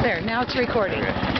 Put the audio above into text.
There, now it's recording. Okay.